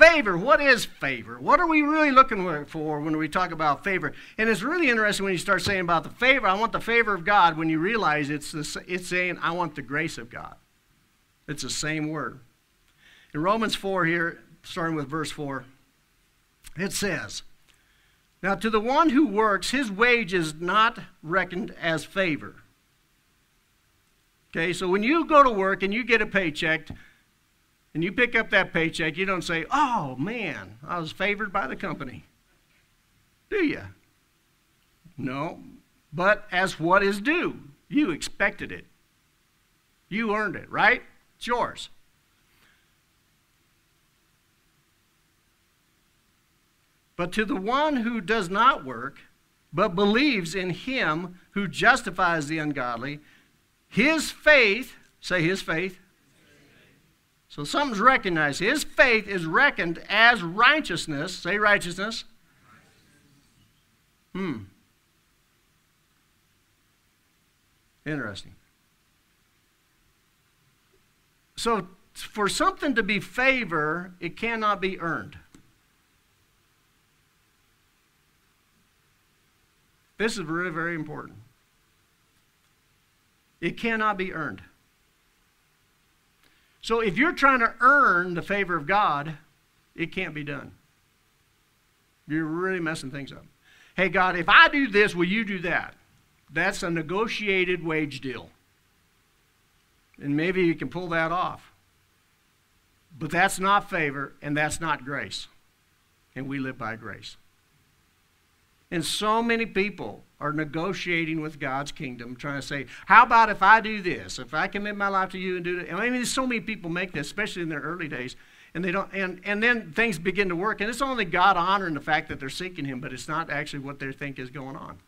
favor. What is favor? What are we really looking for when we talk about favor? And it's really interesting when you start saying about the favor. I want the favor of God. When you realize it's the, it's saying I want the grace of God. It's the same word. In Romans 4 here, starting with verse 4, it says, Now to the one who works, his wage is not reckoned as favor. Okay, so when you go to work and you get a paycheck, and you pick up that paycheck, you don't say, oh man, I was favored by the company. Do you? No. But as what is due, you expected it. You earned it, right? It's yours. But to the one who does not work, but believes in him who justifies the ungodly, his faith, say his faith, so something's recognized. His faith is reckoned as righteousness. Say righteousness. Hmm. Interesting. So for something to be favor, it cannot be earned. This is very, very important. It cannot be earned. So if you're trying to earn the favor of God, it can't be done. You're really messing things up. Hey, God, if I do this, will you do that? That's a negotiated wage deal. And maybe you can pull that off. But that's not favor, and that's not grace. And we live by grace. And so many people are negotiating with God's kingdom, trying to say, How about if I do this? If I commit my life to you and do it? I mean, so many people make this, especially in their early days. And they don't and, and then things begin to work. And it's only God honoring the fact that they're seeking him, but it's not actually what they think is going on.